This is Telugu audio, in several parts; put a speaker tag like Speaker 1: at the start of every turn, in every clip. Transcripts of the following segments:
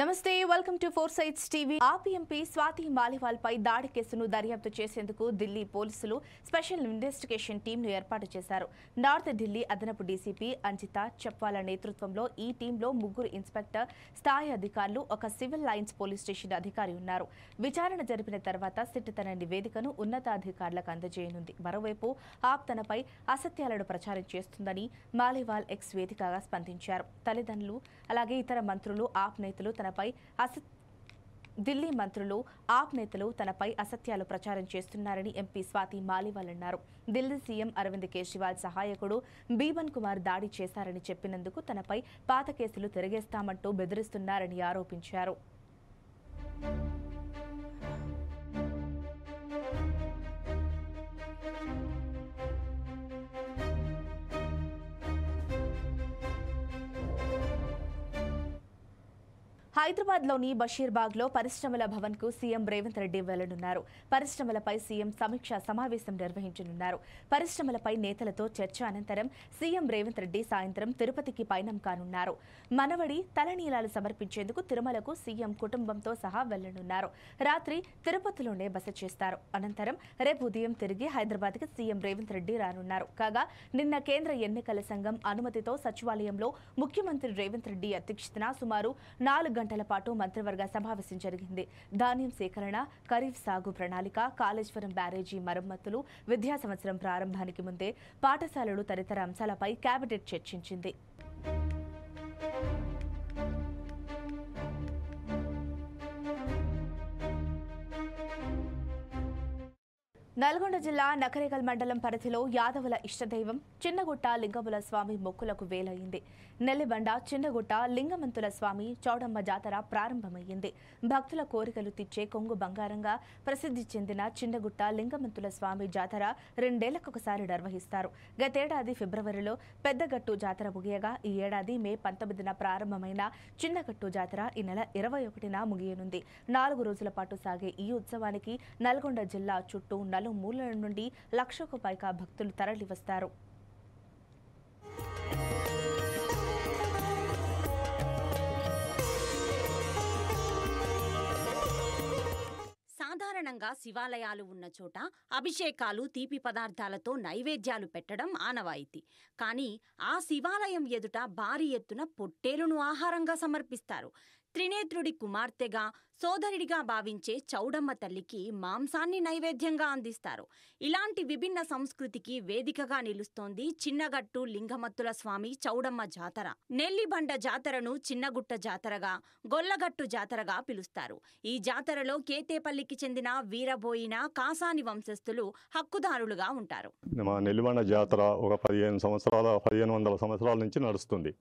Speaker 1: నమస్తే welcome to four sites TV. ఆర్పీఎంపీ Swati Maliwal పై దాడి కేసును దర్యాప్తు చేసేందుకు ఢిల్లీ పోలీసులు స్పెషల్ ఇన్వెస్టిగేషన్ టీంను ఏర్పాటు చేశారు. నార్త్ ఢిల్లీ అదనపు డీసీపీ అంజిత చప్వాల నేతృత్వంలో ఈ టీంలో ముగ్గురు ఇన్స్పెక్టర్ స్థాయి అధికారులు ఒక సివిల్ లైన్స్ పోలీస్ స్టేషన్ అధికారి ఉన్నారు. విచారణ జరిపిన తర్వాత సిట్ తన నివేదికను ఉన్నతాధికారులకు అందజేయనుంది. మరోవైపు ఆప్ తనపై అసత్యాలను ప్రచారం చేస్తుందని మాలివాల్ ఎక్స్ వేదికగా స్పందించారు. తల్లిదండ్రులు అలాగే ఇతర మంత్రులు ఆప్ నేతలు తనపై అస ఢిల్లీ మంత్రులు ఆప్ నేతలు తనపై అసత్యాలు ప్రచారం చేస్తున్నారని ఎంపీ స్వాతి మాలివాల్ అన్నారు. ఢిల్లీ సీఎం అరవింద్ కేజ్రీవాల్ సహాయకుడు బీబన్ కుమార్ దాడి చేశారని చెప్పినందుకు తనపై పాత కేసులు తిరిగేస్తామంటూ బెదిరిస్తున్నారని ఆరోపించారు. హైదరాబాద్లోని బషీర్బాగ్లో పరిశ్రమల భవన్కు సీఎం రేవంత్ రెడ్డి వెళ్ళనున్నారు. పరిశ్రమలపై సీఎం సమీక్ష సమావేశం నిర్వహించనున్నారు. పరిశ్రమలపై నేతలతో చర్చ అనంతరం సీఎం రేవంత్ రెడ్డి సాయంత్రం తిరుపతికి పయనం కానున్నారు. మనవడి తలనీలాలు సమర్పించేందుకు తిరుమలకు సీఎం కుటుంబంతో సహా వెళ్ళనున్నారు. రాత్రి తిరుపతిలోనే బస చేస్తారు. అనంతరం రేపు ఉదయం తిరిగి హైదరాబాద్కి సీఎం రేవంత్ రెడ్డి రానున్నారు. కాగా నిన్న కేంద్ర ఎన్నికల సంఘం అనుమతితో సచివాలయంలో ముఖ్యమంత్రి రేవంత్ రెడ్డి అధ్యక్షతన సుమారు నాలుగు గంటల పాటు మంత్రివర్గ సమావేశం జరిగింది. ధాన్యం సేకరణ ఖరీఫ్ సాగు ప్రణాళిక కాళేశ్వరం బ్యారేజీ మరమ్మతులు విద్యా సంవత్సరం ప్రారంభానికి ముందే పాఠశాలలు తదితర అంశాలపై కేబినెట్ చర్చించింది. నల్గొండ జిల్లా నకరేకల్ మండలం పరిధిలో యాదవుల ఇష్టదైవం చిన్నగుట్ట లింగముల స్వామి మొక్కులకు వేలయ్యింది నెల్లిబండ చిన్నగుట్ట లింగమంతుల స్వామి చౌడమ్మ జాతర ప్రారంభమైంది భక్తుల కోరికలు తెచ్చే కొంగు బంగారంగా ప్రసిద్ధి చెందిన చిన్నగుట్ట లింగమంతుల స్వామి జాతర రెండేళ్ళకొకసారి నిర్వహిస్తారు. గతేడాది ఫిబ్రవరిలో పెద్దగట్టు జాతర ముగియగా ఈ ఏడాది మే పంతొమ్మిదిన ప్రారంభమైన చిన్నగట్టు జాతర ఈ నెల ఇరవై ఒకటిన ముగియనుంది. నాలుగు రోజుల పాటు సాగే ఈ ఉత్సవానికి నల్గొండ జిల్లా చుట్టూ నలుమూలల నుండి లక్షకు పైగా భక్తులు తరలివస్తారు.
Speaker 2: సాధారణంగా శివాలయాలు ఉన్న చోట అభిషేకాలు తీపి పదార్థాలతో నైవేద్యాలు పెట్టడం ఆనవాయితీ. కానీ ఆ శివాలయం ఎదుట భారీ ఎత్తున పొట్టేలును ఆహారంగా సమర్పిస్తారు. త్రినేత్రుడి కుమార్తెగా సోదరుడిగా భావించే చౌడమ్మ తల్లికి మాంసాన్ని నైవేద్యంగా అందిస్తారు. ఇలాంటి విభిన్న సంస్కృతికి వేదికగా నిలుస్తోంది చిన్నగట్టు లింగమత్తుల స్వామి చౌడమ్మ జాతర. నెల్లిబండ జాతరను చిన్నగుట్ట జాతరగా గొల్లగట్టు జాతరగా పిలుస్తారు. ఈ జాతరలో కేతేపల్లికి చెందిన వీరబోయిన కాసాని వంశస్థులు హక్కుదారులుగా ఉంటారు.
Speaker 3: మా నెల్లిబండ జాతర ఒక పదిహేను సంవత్సరాల పదిహేను వందల సంవత్సరాల నుంచి నడుస్తుంది.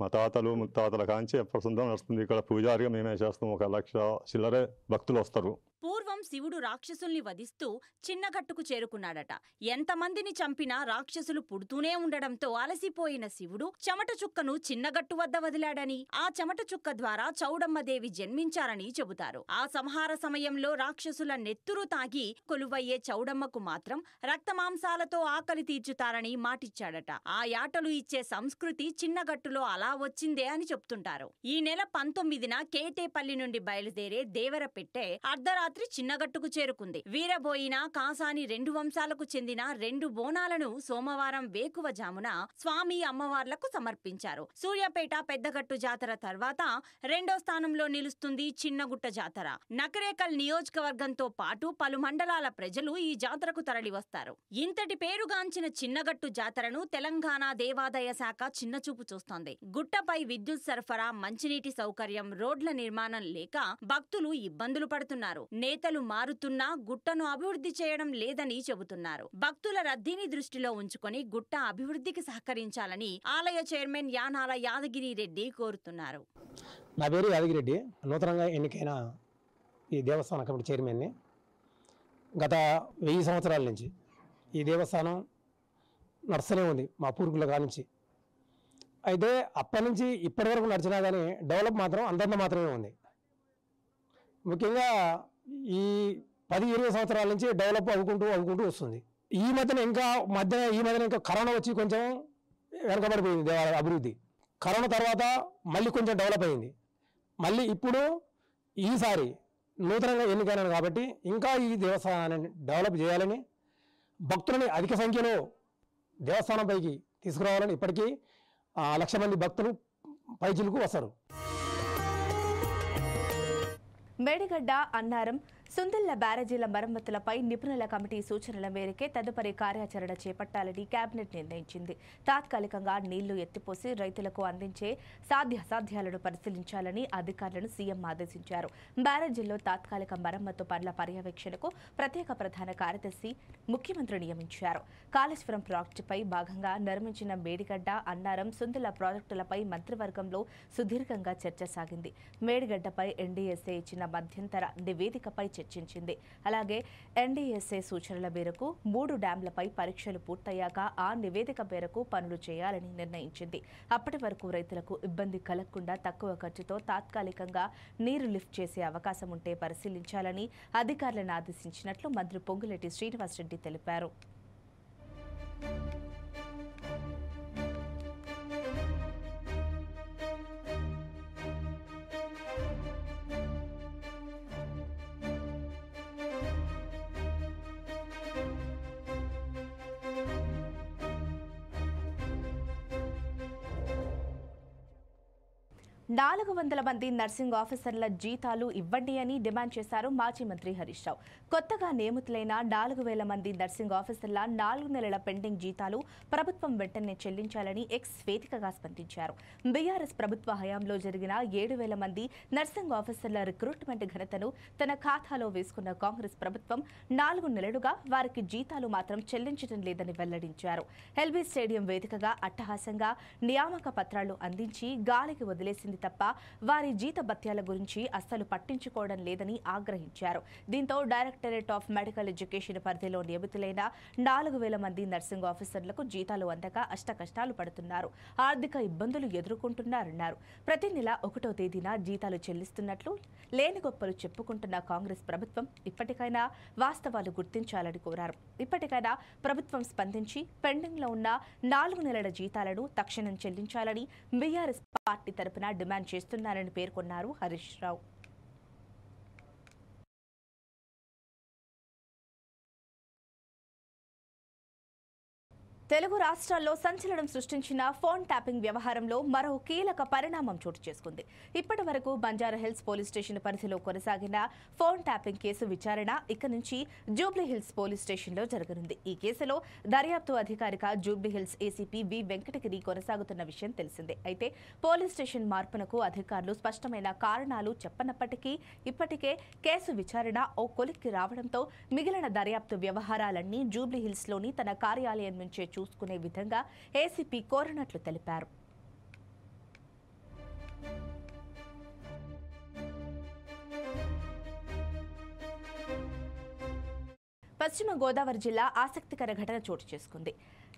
Speaker 3: మా తాతలు ముత్తాతల కాంచి ప్రస్తుతం నడుస్తుంది. ఇక్కడ పూజారిగా మేమే చేస్తాం. ఒక లక్ష చిల్లరే భక్తులు వస్తారు.
Speaker 2: పూర్వం శివుడు రాక్షసుల్ని వధిస్తూ చిన్నగట్టుకు చేరుకున్నాడట. ఎంతమందిని చంపినా రాక్షసులు పుడుతూనే ఉండడంతో అలసిపోయిన శివుడు చెమట చుక్కను చిన్నగట్టు వద్ద వదిలాడని ఆ చెమట చుక్క ద్వారా చౌడమ్మదేవి జన్మించారని చెబుతారు. ఆ సంహార సమయంలో రాక్షసుల నెత్తురు తాగి కొలువయ్యే చౌడమ్మకు మాత్రం రక్తమాంసాలతో ఆకలి తీర్చుతారని మాటిచ్చాడట. ఆ యాటలు ఇచ్చే సంస్కృతి చిన్నగట్టులో అలా వచ్చిందే అని చెప్తుంటారు. ఈ నెల పంతొమ్మిదిన కేటేపల్లి నుండి బయలుదేరే దేవరపెట్టే అర్ధరాత్రి చిన్నగట్టుకు చేరుకుంది. వీరబోయిన కాసాని రెండు వంశాలకు చెందిన రెండు బోనాలను సోమవారం వేకువ జామున స్వామి అమ్మవార్లకు సమర్పించారు. సూర్యాపేట పెద్దగట్టు జాతర తర్వాత రెండో స్థానంలో నిలుస్తుంది చిన్నగుట్ట జాతర. నకరేకల్ నియోజకవర్గంతో పాటు పలు మండలాల ప్రజలు ఈ జాతరకు తరలివస్తారు. ఇంతటి పేరుగాంచిన చిన్నగట్టు జాతరను తెలంగాణ దేవాదాయ శాఖ చిన్నచూపు చూస్తోంది. గుట్టపై విద్యుత్ సరఫరా మంచినీటి సౌకర్యం రోడ్ల నిర్మాణం లేక భక్తులు ఇబ్బందులు పడుతున్నారు. నేతలు మారుతున్నా గుట్టను అభివృద్ధి చేయడం లేదని చెబుతున్నారు. భక్తుల రద్దీని దృష్టిలో ఉంచుకొని గుట్ట అభివృద్ధికి సహకరించాలని ఆలయ చైర్మన్ యానాల యాదగిరి రెడ్డి కోరుతున్నారు.
Speaker 4: నా పేరు యాదగిరెడ్డి నూతనంగా ఎన్నికైన ఈ దేవస్థాన కమిటీ చైర్మన్ని గత వెయ్యి సంవత్సరాల నుంచి ఈ దేవస్థానం నడుస్తూనే ఉంది మా పూర్వీకుల కానించి అయితే అప్పటి నుంచి ఇప్పటి వరకు నడిచినా కానీ డెవలప్ మాత్రం అంతంత మాత్రమే ఉంది. ముఖ్యంగా ఈ పది ఇరవై సంవత్సరాల నుంచి డెవలప్ అవ్వుకుంటూ అవ్వుకుంటూ వస్తుంది. ఈ మధ్యన ఇంకా మధ్య ఈ మధ్యన ఇంకా కరోనా వచ్చి కొంచెం వెనకబడిపోయింది అభివృద్ధి. కరోనా తర్వాత మళ్ళీ కొంచెం డెవలప్ అయింది. మళ్ళీ ఇప్పుడు ఈసారి నూతనంగా ఎన్నికైనాను కాబట్టి ఇంకా ఈ దేవస్థానాన్ని డెవలప్ చేయాలని భక్తులని అధిక సంఖ్యలో దేవస్థానంపైకి తీసుకురావాలని ఇప్పటికీ లక్ష మంది భక్తులు పైచిలకు వస్తారు.
Speaker 1: మేడిగడ్డ అన్నారం సుందల్ల బ్యారేజీల మరమ్మతులపై నిపుణుల కమిటీ సూచనల మేరకే తదుపరి కార్యాచరణ చేపట్టాలని కేబినెట్ నిర్ణయించింది. తాత్కాలికంగా నీళ్ళు ఎత్తిపోసి రైతులకు అందించే సాధ్యాసాధ్యాలను పరిశీలించాలని అధికారులను సీఎం ఆదేశించారు. బ్యారేజీల్లో తాత్కాలిక మరమ్మతు పనుల పర్యవేక్షణకు ప్రత్యేక ప్రధాన కార్యదర్శి ముఖ్యమంత్రి నియమించారు. కాళేశ్వరం ప్రాజెక్టుపై భాగంగా నిర్మించిన మేడిగడ్డ అన్నారం సుందిల ప్రాజెక్టులపై మంత్రివర్గంలో సుదీర్ఘంగా చర్చ సాగింది. మేడిగడ్డపై ఎన్డీఎస్ఏ ఇచ్చిన మధ్యంతర నివేదికపై చర్చించింది. అలాగే ఎన్డీఎస్ఏ సూచనల మేరకు మూడు డ్యాంలపై పరీక్షలు పూర్తయ్యాక ఆ నివేదిక మేరకు పనులు చేయాలని నిర్ణయించింది. అప్పటి వరకు రైతులకు ఇబ్బంది కలగకుండా తక్కువ ఖర్చుతో తాత్కాలికంగా నీరు లిఫ్ట్ చేసే అవకాశం ఉంటే పరిశీలించాలని అధికారులను ఆదేశించినట్లు మంత్రి పొంగులేటి శ్రీనివాసరెడ్డి తెలిపారు. నాలుగు వందల మంది నర్సింగ్ ఆఫీసర్ల జీతాలు ఇవ్వండి అని డిమాండ్ చేశారు మాజీ మంత్రి హరీష్ రావు. కొత్తగా నియమితులైన నాలుగు వేల మంది నర్సింగ్ ఆఫీసర్ల నాలుగు నెలల పెండింగ్ జీతాలు ప్రభుత్వం వెంటనే చెల్లించాలని ఎక్స్ వేదికగా స్పందించారు. బీఆర్ఎస్ ప్రభుత్వ హయాంలో జరిగిన ఏడు వేల మంది నర్సింగ్ ఆఫీసర్ల రిక్రూట్మెంట్ ఘనతను తన ఖాతాలో వేసుకున్న కాంగ్రెస్ ప్రభుత్వం నాలుగు నెలలుగా వారికి జీతాలు మాత్రం చెల్లించడం లేదని వెల్లడించారు. ఎల్బీ స్టేడియం వేదికగా అట్టహాసంగా నియామక పత్రాలు అందించి గాలికి వదిలేసింది తప్ప వారి జీతభత్యాల గురించి అస్సలు పట్టించుకోవడం లేదని ఆగ్రహించారు. దీంతో డైరెక్టరేట్ ఆఫ్ మెడికల్ ఎడ్యుకేషన్ పరిధిలో నియమితులైన నాలుగు వేల మంది నర్సింగ్ ఆఫీసర్లకు జీతాలు అందక అష్టకష్టాలు పడుతున్నారు. ఆర్థిక ఇబ్బందులు ఎదుర్కొంటున్నారన్నారు. ప్రతి నెల ఒకటో తేదీన జీతాలు చెల్లిస్తున్నట్లు లేని గొప్పలు చెప్పుకుంటున్న కాంగ్రెస్ ప్రభుత్వం ఇప్పటికైనా వాస్తవాలు గుర్తించాలని కోరారు. ఇప్పటికైనా ప్రభుత్వం స్పందించి పెండింగ్లో ఉన్న నాలుగు నెలల జీతాలను తక్షణం చెల్లించాలని బీఆర్ఎస్ పార్టీ తరపున డిమాండ్ చేస్తున్నారని పేర్కొన్నారు హరీష్ రావు. తెలుగు రాష్ట్రాల్లో సంచలనం సృష్టించిన ఫోన్ ట్యాపింగ్ వ్యవహారంలో మరో కీలక పరిణామం చోటు చేసుకుంది. ఇప్పటి వరకు బంజారా హిల్స్ పోలీస్ స్టేషన్ పరిధిలో కొనసాగిన ఫోన్ ట్యాపింగ్ కేసు విచారణ ఇక నుంచి జూబ్లీహిల్స్ పోలీస్ స్టేషన్లో జరగనుంది. ఈ కేసులో దర్యాప్తు అధికారిగా జూబ్లీహిల్స్ ఏసీపీ వి వెంకటగిరి కొనసాగుతున్న విషయం తెలిసిందే. అయితే పోలీస్ స్టేషన్ మార్పునకు అధికారులు స్పష్టమైన కారణాలు చెప్పనప్పటికీ ఇప్పటికే కేసు విచారణ ఓ కొలిక్కి రావడంతో మిగిలిన దర్యాప్తు వ్యవహారాలన్నీ జూబ్లీహిల్స్లోని తన కార్యాలయం నుంచే చూసుకునే విధంగా ఏసీపీ కోరినట్లు తెలిపారు. పశ్చిమ గోదావరి జిల్లా ఆసక్తికర ఘటన చోటు చేసుకుంది.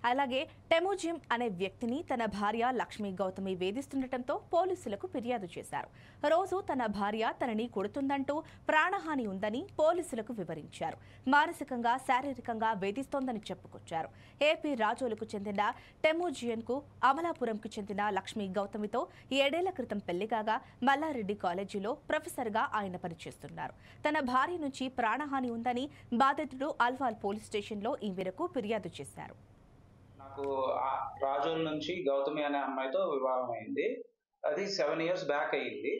Speaker 1: అలాగే టెమోజియం అనే వ్యక్తిని తన భార్య లక్ష్మీ గౌతమి వేధిస్తుండటంతో పోలీసులకు ఫిర్యాదు చేశారు. రోజు తన భార్య తనని కొడుతుందంటూ ప్రాణహాని ఉందని పోలీసులకు వివరించారు. మానసికంగా శారీరకంగా వేధిస్తోందని చెప్పుకొచ్చారు. ఏపీ రాజోలకు చెందిన టెమోజియన్కు అమలాపురంకు చెందిన లక్ష్మీ గౌతమితో ఏడేళ్ళ క్రితం పెళ్ళికాగా మల్లారెడ్డి కాలేజీలో ప్రొఫెసర్గా ఆయన పనిచేస్తున్నారు. తన భార్య నుంచి ప్రాణహాని ఉందని బాధితుడు అల్వాల్ పోలీస్ స్టేషన్లో ఈ మేరకు ఫిర్యాదు చేశారు.
Speaker 5: నాకు రాజోల్ నుంచి గౌతమి అనే అమ్మాయితో వివాహం అయింది. అది సెవెన్ ఇయర్స్ బ్యాక్ అయ్యింది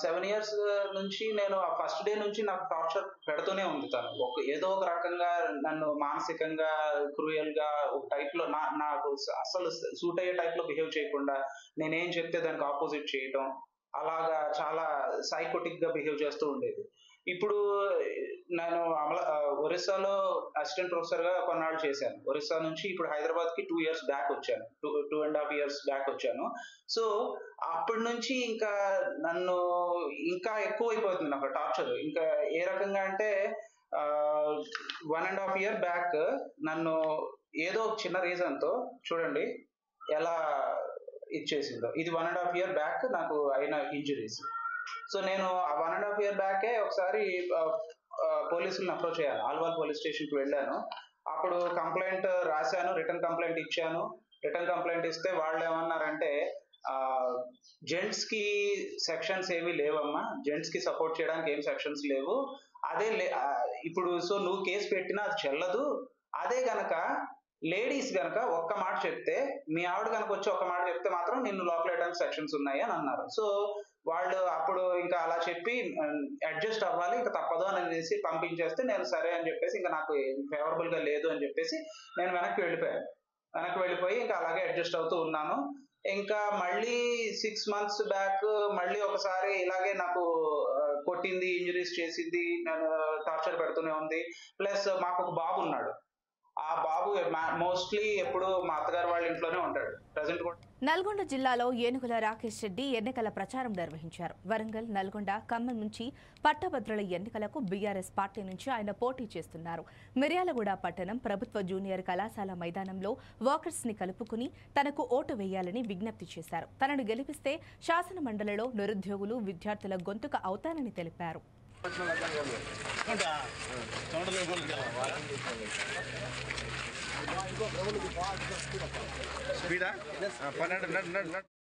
Speaker 5: సెవెన్ ఇయర్స్ నుంచి నేను ఆ ఫస్ట్ డే నుంచి నాకు టార్చర్ పెడుతూనే ఉంది తను ఒక ఏదో ఒక రకంగా నన్ను మానసికంగా క్రూయల్గా ఒక టైప్లో నా నాకు అసలు సూట్ అయ్యే టైప్లో బిహేవ్ చేయకుండా నేనేం చెప్తే దానికి ఆపోజిట్ చేయటం అలాగా చాలా సైకోటిక్గా బిహేవ్ చేస్తూ ఉండేది. ఇప్పుడు నేను అమల ఒరిస్సాలో అసిస్టెంట్ ప్రొఫెసర్గా కొన్నాళ్ళు చేశాను. ఒరిస్సా నుంచి ఇప్పుడు హైదరాబాద్కి టూ ఇయర్స్ బ్యాక్ వచ్చాను. Two two and half years back వచ్చాను. సో అప్పటి నుంచి ఇంకా నన్ను ఇంకా ఎక్కువ అయిపోతుంది నాకు టార్చర్. ఇంకా ఏ రకంగా అంటే one and half year back నన్ను ఏదో ఒక చిన్న రీజన్తో చూడండి ఎలా ఇచ్చేసిందో. ఇది one and half year back నాకు అయిన ఇంజురీస్. సో నేను ఆ వన్ అండ్ హాఫ్ ఇయర్ బ్యాకే ఒకసారి పోలీసులను అప్రోచ్ అయ్యాను ఆల్వాల్ పోలీస్ స్టేషన్కి వెళ్ళాను. అప్పుడు కంప్లైంట్ రాశాను రిటర్న్ కంప్లైంట్ ఇచ్చాను. రిటర్న్ కంప్లైంట్ ఇస్తే వాళ్ళు ఏమన్నారంటే జెంట్స్కి సెక్షన్స్ ఏమీ లేవమ్మా. జెంట్స్కి సపోర్ట్ చేయడానికి ఏం సెక్షన్స్ లేవు. అదే ఇప్పుడు సో నువ్వు కేసు పెట్టినా అది చెల్లదు. అదే గనక లేడీస్ గనక ఒక్క మాట చెప్తే మీ ఆవిడ కనుక వచ్చి ఒక మాట చెప్తే మాత్రం నిన్ను లోపలేయడానికి సెక్షన్స్ ఉన్నాయి అని అన్నారు. సో వాళ్ళు అప్పుడు ఇంకా అలా చెప్పి అడ్జస్ట్ అవ్వాలి ఇంకా తప్పదు అని అనేసి పంపించేస్తే నేను సరే అని చెప్పేసి ఇంకా నాకు ఫేవరబుల్గా లేదు అని చెప్పేసి నేను వెనక్కి వెళ్ళిపోయాను. వెనక్కి వెళ్ళిపోయి ఇంకా అలాగే అడ్జస్ట్ అవుతూ ఉన్నాను. ఇంకా మళ్ళీ సిక్స్ మంత్స్ బ్యాక్ మళ్ళీ ఒకసారి ఇలాగే నాకు కొట్టింది ఇంజరీస్ చేసింది నేను టార్చర్ పెడుతూనే ఉంది. ప్లస్ మాకు ఒక బాబు ఉన్నాడు. ఆ బాబు మోస్ట్లీ ఎప్పుడు మా అత్తగారు వాళ్ళ ఇంట్లోనే ఉంటాడు. ప్రజెంట్ కూడా
Speaker 1: నల్గొండ జిల్లాలో ఏనుగుల రాకేష్ రెడ్డి ఎన్నికల ప్రచారం నిర్వహించారు. వరంగల్ నల్గొండ ఖమ్మం నుంచి పట్టభద్రుల ఎన్నికలకు బీఆర్ఎస్ పార్టీ నుంచి ఆయన పోటీ చేస్తున్నారు. మిర్యాలగూడ పట్టణం ప్రభుత్వ జూనియర్ కళాశాల మైదానంలో వాకర్స్ని కలుపుకుని తనకు ఓటు వేయాలని విజ్ఞప్తి చేశారు. తనను గెలిపిస్తే శాసన మండలిలో నిరుద్యోగులు విద్యార్థుల గొంతుక అవుతానని తెలిపారు.
Speaker 6: స్పీడా పన్నెండు నడు నడు నడు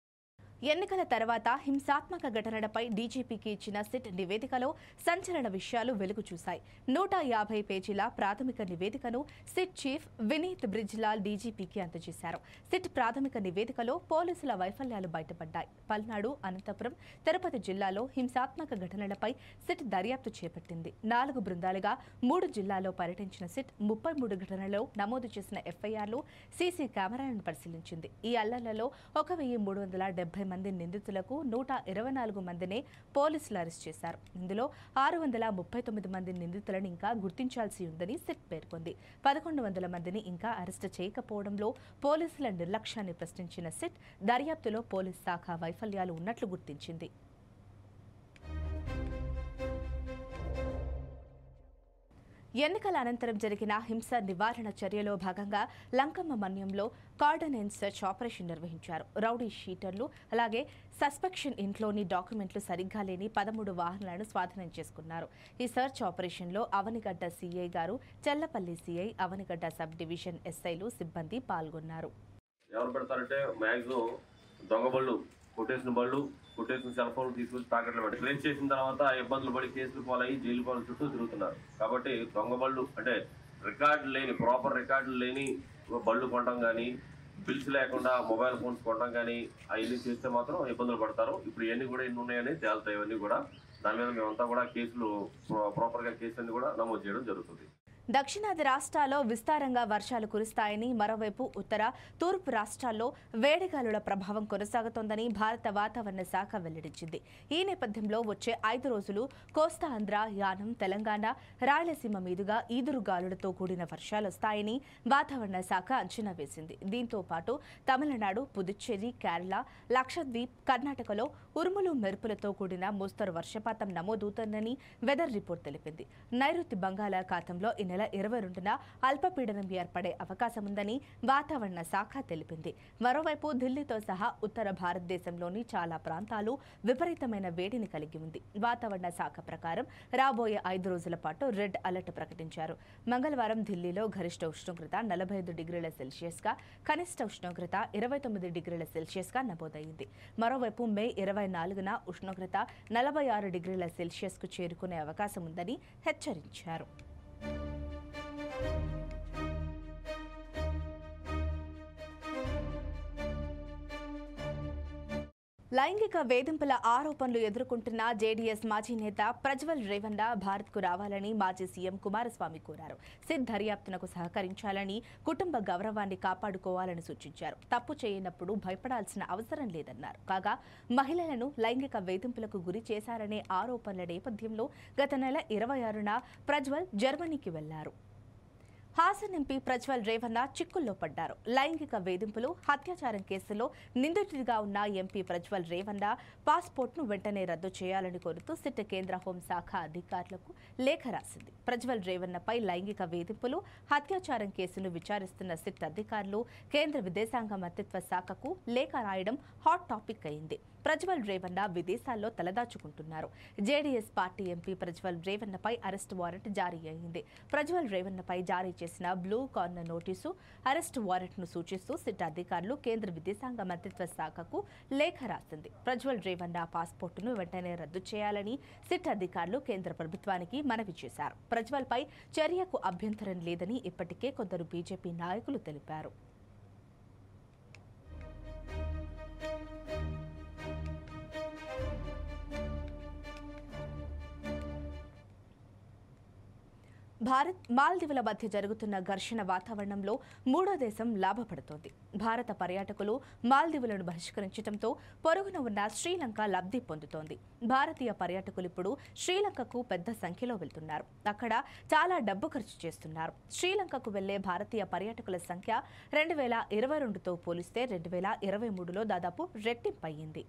Speaker 1: ఎన్నికల తర్వాత హింసాత్మక ఘటనలపై డీజీపీకి ఇచ్చిన సిట్ నివేదికలో సంచలన విషయాలు వెలుగు చూశాయి. నూట యాభై పేజీల ప్రాథమిక నివేదికను సిట్ చీఫ్ వినీత్ బ్రిజ్లాల్ డీజీపీకి అందజేశారు. సిట్ ప్రాథమిక నివేదికలో పోలీసుల వైఫల్యాలు బయటపడ్డాయి. పల్నాడు అనంతపురం తిరుపతి జిల్లాలో హింసాత్మక ఘటనలపై సిట్ దర్యాప్తు చేపట్టింది. నాలుగు బృందాలుగా మూడు జిల్లాల్లో పర్యటించిన సిట్ ముప్పై మూడు ఘటనలో నమోదు చేసిన ఎఫ్ఐఆర్లు సీసీ కెమెరాలను పరిశీలించింది. ఈ అల్లర్లలో ఒక వెయ్యి మూడు వందల డెబ్బై మంది నిందితులకు నూట ఇరవై నాలుగు మందినే పోలీసులు అరెస్ట్ చేశారు. ఇందులో ఆరు వందల ముప్పై తొమ్మిది మంది నిందితులను ఇంకా గుర్తించాల్సి ఉందని సిట్ పేర్కొంది. పదకొండు వందల మందిని ఇంకా అరెస్ట్ చేయకపోవడంలో పోలీసుల నిర్లక్ష్యాన్ని ప్రశ్నించిన సిట్ దర్యాప్తులో పోలీస్ శాఖ వైఫల్యాలు ఉన్నట్లు గుర్తించింది. ఎన్నికల అనంతరం జరిగిన హింస నివారణ చర్యలో భాగంగా లంకమ్మ మన్యంలో కార్డన్ కార్డనెన్స్ సెర్చ్ ఆపరేషన్ నిర్వహించారు. రౌడీ షీటర్లు అలాగే సస్పెక్షన్ ఇంట్లోని డాక్యుమెంట్లు సరిగ్గా లేని పదమూడు వాహనాలను స్వాధీనం చేసుకున్నారు. ఈ సెర్చ్ ఆపరేషన్లో అవనిగడ్డ సీఐ గారు Chellapalli CI Avanigadda sub division ఎస్ఐలు సిబ్బంది పాల్గొన్నారు.
Speaker 7: ఎవరు పెడతారంటే మ్యాక్సిమం దొంగ బళ్ళు కొట్టేసిన బళ్ళు కొట్టేసిన సెల్ ఫోన్ తీసుకొచ్చి తాకట్లో పెట్టి క్లెయిమ్ చేసిన తర్వాత ఇబ్బందులు పడి కేసులు పాలయ్యి జైలు పాలు చుట్టూ తిరుగుతున్నారు. కాబట్టి దొంగ బళ్ళు అంటే రికార్డు లేని ప్రాపర్ రికార్డులు లేని బళ్ళు కొనడం కానీ బిల్స్ లేకుండా మొబైల్ ఫోన్స్ కొనడం కానీ అవన్నీ చేస్తే మాత్రం ఇబ్బందులు పడతారు. ఇప్పుడు ఇవన్నీ కూడా ఎన్ని ఉన్నాయని తేలుతాయి ఇవన్నీ కూడా. దాని మీద మేమంతా కూడా కేసులు ప్రాపర్గా కేసులన్నీ కూడా నమోదు చేయడం జరుగుతుంది.
Speaker 1: దక్షిణాది రాష్ట్రాల్లో విస్తారంగా వర్షాలు కురుస్తాయని మరోవైపు ఉత్తర తూర్పు రాష్ట్రాల్లో వేడిగాలుల ప్రభావం కొనసాగుతోందని భారత వాతావరణ శాఖ వెల్లడించింది. ఈ నేపథ్యంలో వచ్చే ఐదు రోజులు కోస్తా ఆంధ్ర యానం తెలంగాణ రాయలసీమ మీదుగా ఈదురు గాలులతో కూడిన వర్షాలు వస్తాయని వాతావరణ శాఖ అంచనా వేసింది. దీంతో పాటు తమిళనాడు పుదుచ్చేరి కేరళ లక్షద్వీప్ కర్ణాటకలో ఉరుములు మెరుపులతో కూడిన మోస్తరు వర్షపాతం నమోదవుతోందని వెదర్ రిపోర్ట్ తెలిపింది. నైరుతి బంగాళాఖాతంలో ఈ నెల ఇరవై రెండున అల్పపీడనం ఏర్పడే అవకాశం ఉందని వాతావరణ శాఖ తెలిపింది. మరోవైపు ఢిల్లీతో సహా ఉత్తర భారతదేశంలోని చాలా ప్రాంతాలు విపరీతమైన వేడిని కలిగి ఉంది. వాతావరణ శాఖ ప్రకారం రాబోయే ఐదు రోజుల పాటు రెడ్ అలర్ట్ ప్రకటించారు. మంగళవారం ఢిల్లీలో గరిష్ట ఉష్ణోగ్రత నలభై ఐదు డిగ్రీల సెల్సియస్గా కనిష్ట ఉష్ణోగ్రత ఇరవై తొమ్మిది డిగ్రీల సెల్సియస్గా నమోదైంది. మరోవైపు మే ఇరవై నాలుగున ఉష్ణోగ్రత నలభై ఆరు డిగ్రీల సెల్సియస్కు చేరుకునే అవకాశం ఉందని హెచ్చరించారు. లైంగిక వేధింపుల ఆరోపణలు ఎదుర్కొంటున్న జేడీఎస్ మాజీ నేత ప్రజ్వల్ రేవన్న భారత్కు రావాలని మాజీ సీఎం కుమారస్వామి కోరారు. సిద్ దర్యాప్తునకు సహకరించాలని కుటుంబ గౌరవాన్ని కాపాడుకోవాలని సూచించారు. తప్పు చేయనప్పుడు భయపడాల్సిన అవసరం లేదన్నారు. కాగా మహిళలను లైంగిక వేధింపులకు గురి చేశారనే ఆరోపణల నేపథ్యంలో గత నెల ఇరవై ఆరున ప్రజ్వల్ జర్మనీకి వెళ్ళారు. హాసన్ ఎంపీ ప్రజ్వల్ రేవన్న చిక్కుల్లో పడ్డారు. లైంగిక వేధింపులు హత్యాచారం కేసులో నిందితుడిగా ఉన్న ఎంపీ ప్రజ్వల్ రేవన్న పాస్పోర్ట్ను వెంటనే రద్దు చేయాలని కోరుతూ సిట్ కేంద్ర హోంశాఖ అధికారులకు లేఖ రాసింది. ప్రజ్వల్ రేవన్నపై లైంగిక వేధింపులు అత్యాచారం కేసును విచారిస్తున్న సిట్ అధికారులు కేంద్ర విదేశాంగ మంత్రిత్వ శాఖకు లేఖ రాయడం హాట్ టాపిక్ అయింది. ప్రజ్వల్ రేవన్న విదేశాల్లో తలదాచుకుంటున్నారు. జేడీఎస్ పార్టీ ఎంపీ ప్రజ్వల్ రేవన్నపై అరెస్ట్ వారెంట్ జారీ అయింది. ప్రజ్వల్ రేవన్నపై జారీ చేసిన బ్లూ కార్నర్ నోటీసు అరెస్ట్ వారెంట్ను సూచిస్తూ సిట్ అధికారులు కేంద్ర విదేశాంగ మంత్రిత్వ శాఖకు లేఖ రాసింది. ప్రజ్వల్ రేవన్న పాస్పోర్టును వెంటనే రద్దు చేయాలని సిట్ అధికారులు కేంద్ర ప్రభుత్వానికి మనవి చేశారు. ప్రజ్వల్పై చర్యకు అభ్యంతరం లేదని ఇప్పటికే కొందరు బీజేపీ నాయకులు తెలిపారు. భారత్ మాల్దీవుల మధ్య జరుగుతున్న ఘర్షణ వాతావరణంలో మూడో దేశం లాభపడుతోంది. భారత పర్యాటకులు మాల్దీవులను బహిష్కరించడంతో పొరుగున ఉన్న శ్రీలంక లబ్ధి పొందుతోంది. భారతీయ పర్యాటకులు ఇప్పుడు శ్రీలంకకు పెద్ద సంఖ్యలో వెళ్తున్నారు. అక్కడ చాలా డబ్బు ఖర్చు చేస్తున్నారు. శ్రీలంకకు వెళ్ళే భారతీయ పర్యాటకుల సంఖ్య రెండు వేల ఇరవై రెండుతో పోలిస్తే రెండు వేల ఇరవై మూడులో దాదాపు రెట్టింపయ్యింది.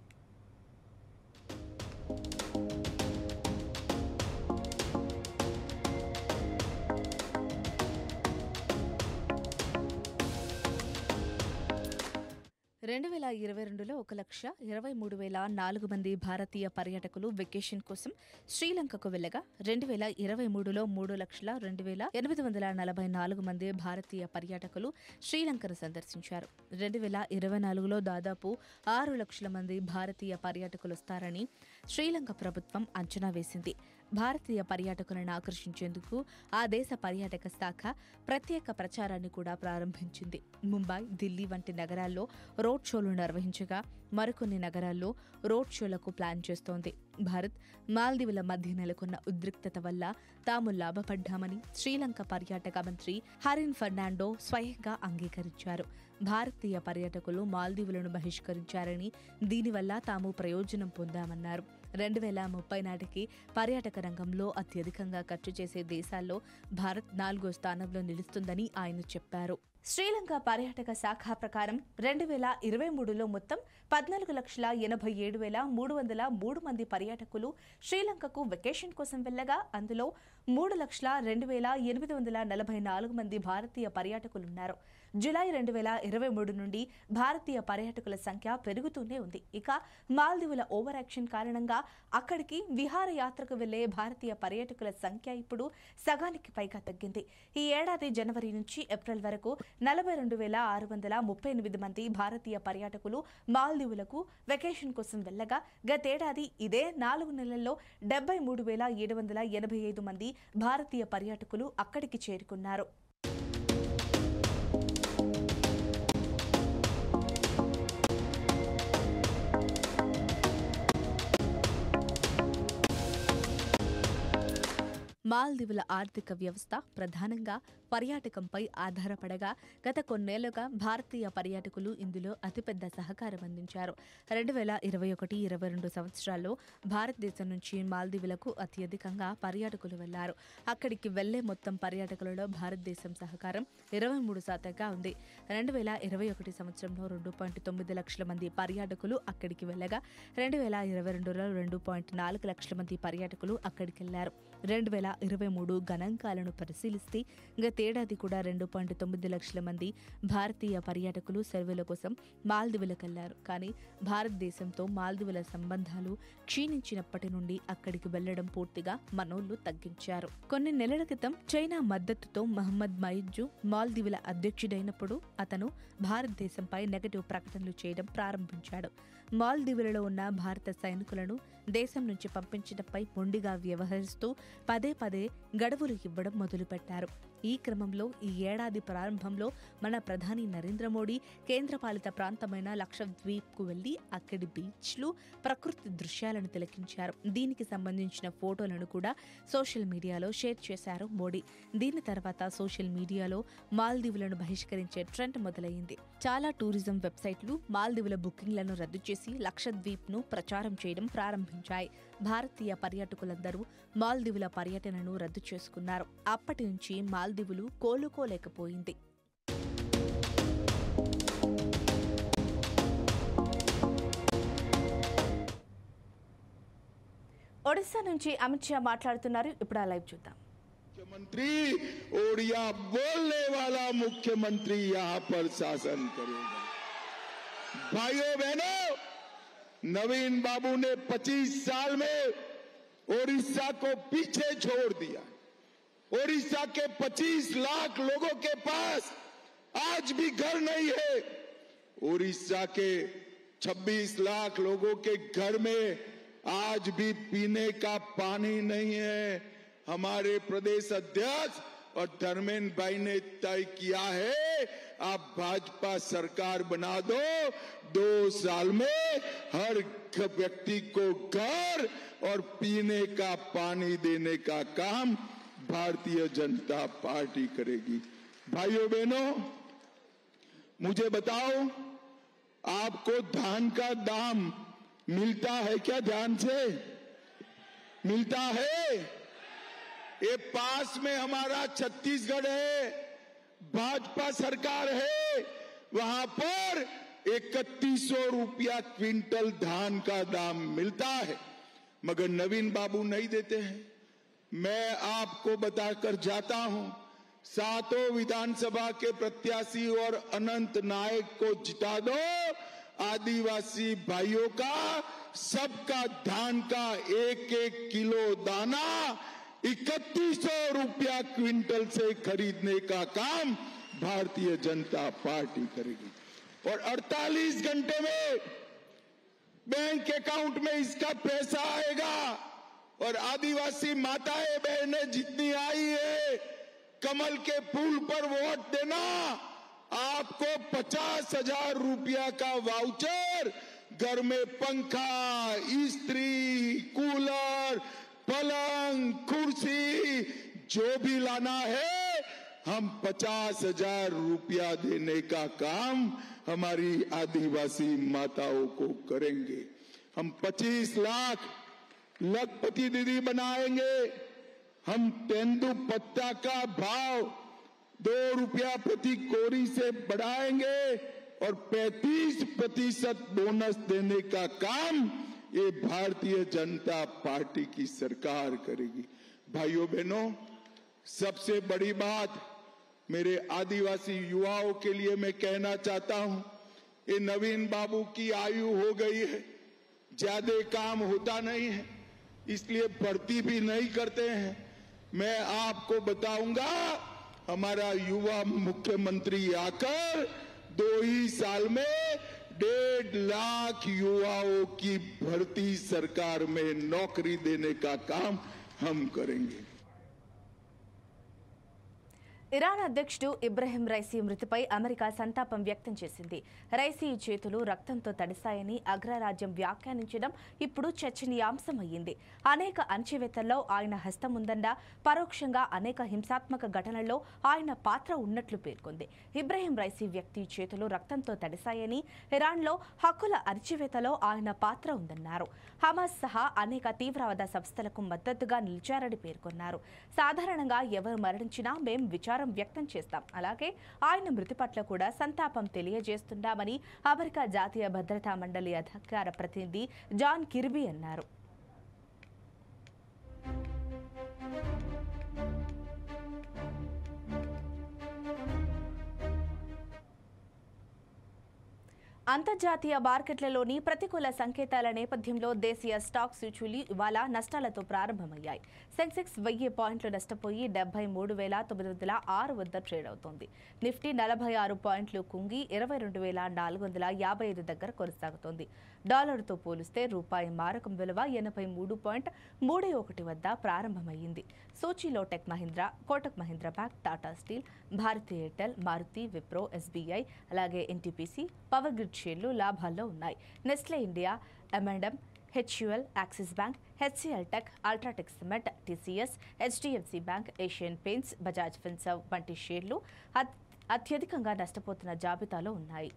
Speaker 1: రెండు వేల ఇరవై రెండులో ఒక లక్ష ఇరవై మూడు వేల నాలుగు మంది భారతీయ పర్యాటకులు వెకేషన్ కోసం శ్రీలంకకు వెళ్ళగా రెండు వేల ఇరవై మూడులో మూడు లక్షల రెండు వేల ఎనిమిది వందల నలభై నాలుగు మంది భారతీయ పర్యాటకులు శ్రీలంకను సందర్శించారు. రెండు వేల ఇరవై నాలుగులో దాదాపు ఆరు లక్షల మంది భారతీయ పర్యాటకులు వస్తారని శ్రీలంక ప్రభుత్వం అంచనా వేసింది. భారతీయ పర్యాటకులను ఆకర్షించేందుకు ఆ దేశ పర్యాటక శాఖ ప్రత్యేక ప్రచారాన్ని కూడా ప్రారంభించింది. ముంబై ఢిల్లీ వంటి నగరాల్లో రోడ్ షోలు నిర్వహించగా మరికొన్ని నగరాల్లో రోడ్ షోలకు ప్లాన్ చేస్తోంది. భారత్ మాల్దీవుల మధ్య నెలకొన్న ఉద్రిక్తత వల్ల తాము లాభపడ్డామని శ్రీలంక పర్యాటక మంత్రి హరిన్ ఫెర్నాండో స్వయంగా అంగీకరించారు. భారతీయ పర్యాటకులు మాల్దీవులను బహిష్కరించారని దీనివల్ల తాము ప్రయోజనం పొందామన్నారు. రెండు వేల ముప్పై నాటికి పర్యాటక రంగంలో అత్యధికంగా ఖర్చు చేసే దేశాల్లో భారత్ నాలుగో స్థానంలో నిలుస్తుందని ఆయన చెప్పారు. శ్రీలంక పర్యాటక శాఖ ప్రకారం రెండు వేల ఇరవై మూడులో మొత్తం పద్నాలుగు లక్షల ఎనభై ఏడు వేల మూడు వందల మూడు మంది పర్యాటకులు శ్రీలంకకు వెకేషన్ కోసం వెళ్ళగా అందులో మూడు లక్షల రెండు వేల ఎనిమిది వందల నలభై నాలుగు మంది భారతీయ పర్యాటకులున్నారు. జులై రెండు వేల ఇరవై మూడు నుండి భారతీయ పర్యాటకుల సంఖ్య పెరుగుతూనే ఉంది. ఇక మాల్దీవుల ఓవర్ యాక్షన్ కారణంగా అక్కడికి విహారయాత్రకు వెళ్ళే భారతీయ పర్యాటకుల సంఖ్య ఇప్పుడు సగానికి పైగా తగ్గింది. ఈ ఏడాది జనవరి నుంచి ఏప్రిల్ వరకు నలభై రెండు వేల ఆరు వందల ముప్పై ఎనిమిది మంది భారతీయ పర్యాటకులు మాల్దీవులకు వెకేషన్ కోసం వెళ్ళగా గతేడాది ఇదే నాలుగు నెలల్లో డెబ్బై మూడు వేల ఏడు వందల ఎనభై ఐదు మంది భారతీయ పర్యాటకులు అక్కడికి చేరుకున్నారు. మాల్దీవుల ఆర్థిక వ్యవస్థ ప్రధానంగా పర్యాటకంపై ఆధారపడగా గత కొన్నేళ్ళుగా భారతీయ పర్యాటకులు ఇందులో అతిపెద్ద సహకారం అందించారు. రెండు వేల ఇరవై ఒకటి ఇరవై రెండు సంవత్సరాల్లో భారతదేశం నుంచి మాల్దీవులకు అత్యధికంగా పర్యాటకులు వెళ్ళారు. అక్కడికి వెళ్ళే మొత్తం పర్యాటకులలో భారతదేశం సహకారం ఇరవై మూడు శాతంగా ఉంది. రెండు వేల ఇరవై ఒకటి సంవత్సరంలో రెండు పాయింట్ తొమ్మిది లక్షల మంది పర్యాటకులు అక్కడికి వెళ్ళగా రెండు వేల ఇరవై రెండులో రెండు పాయింట్ నాలుగు లక్షల మంది పర్యాటకులు అక్కడికి వెళ్ళారు రెండు వేల ఇరవై మూడు గణాంకాలను పరిశీలిస్తే గత గతేడాది కూడా రెండు పాయింట్ తొమ్మిది లక్షల మంది భారతీయ పర్యాటకులు సెలవుల కోసం మాల్దీవులకెళ్ళారు కానీ భారతదేశంతో మాల్దీవుల సంబంధాలు క్షీణించినప్పటి నుండి అక్కడికి వెళ్ళడం పూర్తిగా మనోళ్ళు తగ్గించారు. కొన్ని నెలల క్రితం చైనా మద్దతుతో మహమ్మద్ మైజు మాల్దీవుల అధ్యక్షుడైనప్పుడు అతను భారతదేశంపై నెగటివ్ ప్రకటనలు చేయడం ప్రారంభించాడు. మాల్దీవులలో ఉన్న భారత సైనికులను దేశం నుంచి పంపించడంపై మొండిగా వ్యవహరిస్తూ పదే పదే గడువులు ఇవ్వడం మొదలుపెట్టారు. ఈ క్రమంలో ఈ ఏడాది ప్రారంభంలో మన ప్రధాని నరేంద్ర మోడీ కేంద్రపాలిత ప్రాంతమైన లక్షద్వీప్కు వెళ్ళి అక్కడి బీచ్లు ప్రకృతి దృశ్యాలను తిలకించారు. దీనికి సంబంధించిన ఫోటోలను కూడా సోషల్ మీడియాలో షేర్ చేశారు మోడీ. దీని తర్వాత సోషల్ మీడియాలో మాల్దీవులను బహిష్కరించే ట్రెండ్ మొదలైంది చాలా టూరిజం వెబ్సైట్లు మాల్దీవుల బుకింగ్లను రద్దు చేసి లక్షద్వీప్ను ప్రచారం చేయడం ప్రారంభించాయి. భారతీయ పర్యాటకులందరూ మాల్దీవుల పర్యటనను రద్దు చేసుకున్నారు. అప్పటి నుంచి మాల్దీవులు కోలుకోలేకపోయింది. ఒడిశా నుంచి అమిత్ షా మాట్లాడుతున్నారు. ఇప్పుడు ఆ లైవ్ చూద్దాం.
Speaker 6: ముఖ్యమంత్రి ఒడియా బోల్నే వాలా ముఖ్యమంత్రి యహా పర్ శాసన్ కరేగా. భాయో బహనో नवीन बाबू ने 25 साल में ओडिशा को पीछे छोड़ दिया। ओडिशा के 25 लाख लोगों के पास आज भी घर नहीं है। ओडिशा के 26 लाख लोगों के घर में आज भी पीने का पानी नहीं है। हमारे प्रदेश अध्यक्ष और धर्मेंद्र भाई ने तय किया है, आप भाजपा सरकार बना दो। दो साल में हर व्यक्ति को घर और पीने का पानी देने का काम भारतीय जनता पार्टी करेगी। भाइयों बहनों, मुझे बताओ, आपको धान का दाम मिलता है क्या ध्यान से? मिलता है? ये पास में हमारा छत्तीसगढ़ है, भाजपा सरकार है, वहाँ पर इकतीस सौ रुपया क्विंटल धान का दाम मिलता है, मगर नवीन बाबू नहीं देते हैं। मैं आपको बताकर जाता हूँ, सातों विधानसभा के प्रत्याशी और अनंत नायक को जिता दो, आदिवासी भाइयों का सबका धान का एक एक किलो दाना इकतीस सौ रुपया क्विंटल से खरीदने का काम भारतीय जनता पार्टी करेगी। और 48 घंटे में बैंक अकाउंट में इसका पैसा आएगा। और आदिवासी माताएँ बहनें जितनी आई है, कमल के फूल पर वोट देना, आपको पचास हज़ार रुपया का वाउचर, घर में पंखा, इस्त्री, कूलर पलंग, कुर्सी, जो भी लाना है, हम पचास हज़ार रुपया देने का काम हमारी आदिवासी माताओं को करेंगे। हम पच्चीस लाख लखपति दीदी बनाएँगे। हम तेंदु पत्ता का भाव दो रुपया प्रति कोरी से बढ़ाएँगे और 35 प्रतिशत बोनस देने का काम ये भारतीय जनता पार्टी की सरकार करेगी। भाइयों बहनों, सबसे बड़ी बात मेरे आदिवासी युवाओं के लिए मैं कहना चाहता हूँ, ये नवीन बाबू की आयु हो गई है, ज़्यादा काम होता नहीं है, इसलिए भर्ती भी नहीं करते हैं। मैं आपको बताऊँगा, हमारा युवा मुख्यमंत्री आकर दो ही साल में डेढ़ लाख युवाओं की भर्ती सरकार में नौकरी देने का काम हम करेंगे।
Speaker 1: ఇరాన్ అధ్యక్షుడు ఇబ్రహీం రైసీ మృతిపై అమెరికా సంతాపం వ్యక్తం చేసింది. రైసీ చేతులు రక్తంతో తడిశాయని అగ్రరాజ్యం వ్యాఖ్యానించడం ఇప్పుడు చర్చనీయాంశమయ్యింది. అనేక అణచివేతల్లో ఆయన హస్తం ఉందన్న పరోక్షంగా అనేక హింసాత్మక ఘటనల్లో ఆయన పాత్ర ఉన్నట్లు పేర్కొంది. ఇబ్రహీం రైసీ వ్యక్తి చేతులు రక్తంతో తడిశాయని ఇరాన్లో హక్కుల అణచివేతలో ఆయన పాత్ర ఉందన్నారు. హమాస్ సహా అనేక తీవ్రవాద సంస్థలకు మద్దతుగా నిలిచారని పేర్కొన్నారు. సాధారణంగా ఎవరు మరణించినా మేం విచారం వ్యక్తం చేస్తాం. అలాగే ఆయన మృతి పట్ల కూడా సంతాపం తెలియజేస్తున్నామని అమెరికా జాతీయ భద్రతా మండలి అధికార ప్రతినిధి జాన్ కిర్బీ అన్నారు. అంతర్జాతీయ మార్కెట్లలోని ప్రతికూల సంకేతాల నేపథ్యంలో దేశీయ స్టాక్ సూచీలు ఇవాళ నష్టాలతో ప్రారంభమయ్యాయి. సెన్సెక్స్ వెయ్యి పాయింట్లు నష్టపోయి డెబ్బై మూడు వేల తొమ్మిది వందల ఆరు వద్ద ట్రేడ్ అవుతోంది. నిఫ్టీ నలభై ఆరు పాయింట్లు కుంగి ఇరవై రెండు వేల నాలుగు వందల యాభై ఐదు దగ్గర కొనసాగుతోంది. డాలర్తో పోలిస్తే రూపాయి మారకం విలువ ఎనభై మూడు పాయింట్ మూడు ఒకటి వద్ద ప్రారంభమైంది సూచీలో Tech Mahindra Kotak Mahindra Bank Tata Steel Bharti Airtel Maruti Wipro SBI అలాగే ఎన్టీపీసీ పవర్ గ్రిడ్ షేర్లు లాభాల్లో ఉన్నాయి. Nestle India ఎంఎండ్ఎం HUL Axis Bank HCL Tech UltraTech Cement TCS HDFC Bank Asian Paints Bajaj Finserv వంటి షేర్లు అత్- అత్యధికంగా నష్టపోతున్న జాబితాలో ఉన్నాయి.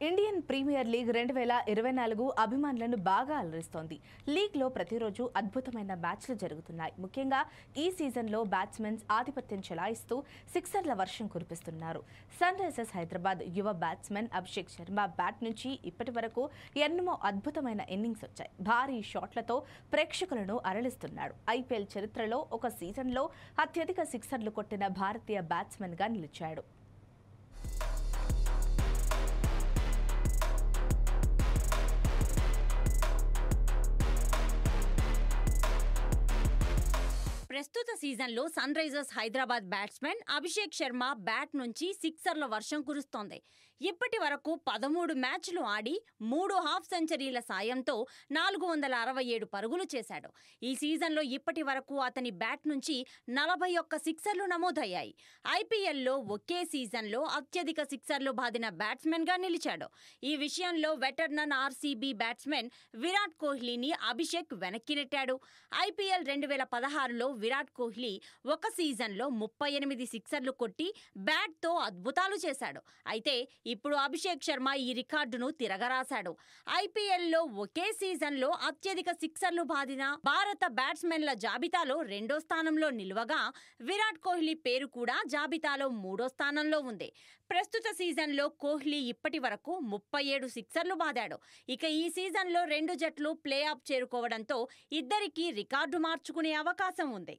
Speaker 1: ఇండియన్ ప్రీమియర్ లీగ్ రెండు వేల ఇరవై నాలుగు అభిమానులను బాగా అలరిస్తోంది. లీగ్లో ప్రతిరోజు అద్భుతమైన మ్యాచ్లు జరుగుతున్నాయి. ముఖ్యంగా ఈ సీజన్లో బ్యాట్స్మెన్స్ ఆధిపత్యం చెలాయిస్తూ సిక్సర్ల వర్షం కురిపిస్తున్నారు. సన్ రైజర్స్ హైదరాబాద్ యువ బ్యాట్స్మెన్ అభిషేక్ శర్మ బ్యాట్ నుంచి ఇప్పటి వరకు ఎన్నో అద్భుతమైన ఇన్నింగ్స్ వచ్చాయి. భారీ షాట్లతో ప్రేక్షకులను అరలిస్తున్నాడు ఐపీఎల్ చరిత్రలో ఒక సీజన్లో అత్యధిక సిక్సర్లు కొట్టిన భారతీయ బ్యాట్స్మెన్గా నిలిచాడు.
Speaker 2: ప్రస్తుత సీజన్లో Sunrisers Hyderabad batsmen Abhishek Sharma bat నుంచి సిక్సర్ల వర్షం కురుస్తోంది. ఇప్పటి వరకు పదమూడు మ్యాచ్లు ఆడి మూడు హాఫ్ సెంచరీల సాయంతో నాలుగు వందల అరవై ఏడు పరుగులు చేశాడు. ఈ సీజన్లో ఇప్పటి వరకు అతని బ్యాట్ నుంచి నలభై ఒక్క సిక్సర్లు నమోదయ్యాయి. ఐపీఎల్లో ఒకే సీజన్లో అత్యధిక సిక్సర్లు బాదిన బ్యాట్స్మెన్గా నిలిచాడు. ఈ విషయంలో వెటర్నన్ ఆర్సీబీ బ్యాట్స్మెన్ విరాట్ కోహ్లీని అభిషేక్ వెనక్కి నెట్టాడు. ఐపీఎల్ రెండు వేల పదహారులో విరాట్ కోహ్లీ ఒక సీజన్లో ముప్పై ఎనిమిది సిక్సర్లు కొట్టి బ్యాట్తో అద్భుతాలు చేశాడు. అయితే ఇప్పుడు అభిషేక్ శర్మ ఈ రికార్డును తిరగరాశాడు. ఐపీఎల్లో ఒకే సీజన్లో అత్యధిక సిక్సర్లు బాదిన భారత బ్యాట్స్మెన్ల జాబితాలో రెండో స్థానంలో నిలువగా విరాట్ కోహ్లీ పేరు కూడా జాబితాలో మూడో స్థానంలో ఉంది. ప్రస్తుత సీజన్లో కోహ్లీ ఇప్పటి వరకు ముప్పై ఏడు సిక్సర్లు బాదాడు. ఇక ఈ సీజన్లో రెండు జట్లు ప్లే ఆఫ్ చేరుకోవడంతో ఇద్దరికీ రికార్డు మార్చుకునే అవకాశం ఉంది.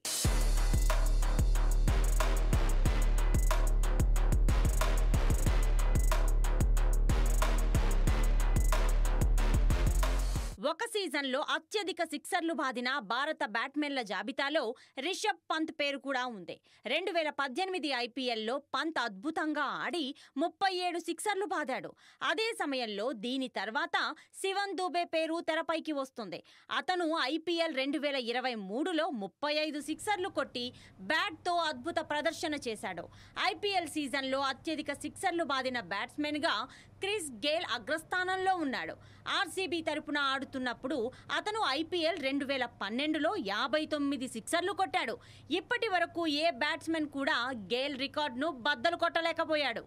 Speaker 2: ఒక సీజన్లో అత్యధిక సిక్సర్లు బాదిన భారత బ్యాట్మెన్ల జాబితాలో రిషబ్ పంత్ పేరు కూడా ఉంది. రెండు వేల పద్దెనిమిది ఐపీఎల్లో పంత్ అద్భుతంగా ఆడి ముప్పై ఏడు సిక్సర్లు బాదాడు. అదే సమయంలో దీని తర్వాత శివన్ దూబే పేరు తెరపైకి వస్తుంది. అతను ఐపీఎల్ రెండు వేల ఇరవై మూడులో ముప్పై ఐదు సిక్సర్లు కొట్టి బ్యాట్తో అద్భుత ప్రదర్శన చేశాడు. ఐపీఎల్ సీజన్లో అత్యధిక సిక్సర్లు బాదిన బ్యాట్స్మెన్గా క్రిస్ గేల్ అగ్రస్థానంలో ఉన్నాడు. ఆర్సీబీ తరపున ఆడుతున్నప్పుడు అతను ఐపీఎల్ రెండు వేల పన్నెండులో యాభై తొమ్మిది సిక్సర్లు కొట్టాడు. ఇప్పటి వరకు ఏ బ్యాట్స్మెన్ కూడా గేల్ రికార్డును బద్దలు కొట్టలేకపోయాడు.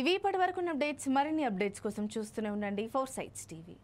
Speaker 1: ఇవి ఇప్పటి వరకు అప్డేట్స్ మరిన్ని అప్డేట్స్ కోసం చూస్తూనే ఉండండి ఫోర్ సైట్స్ టీవీ.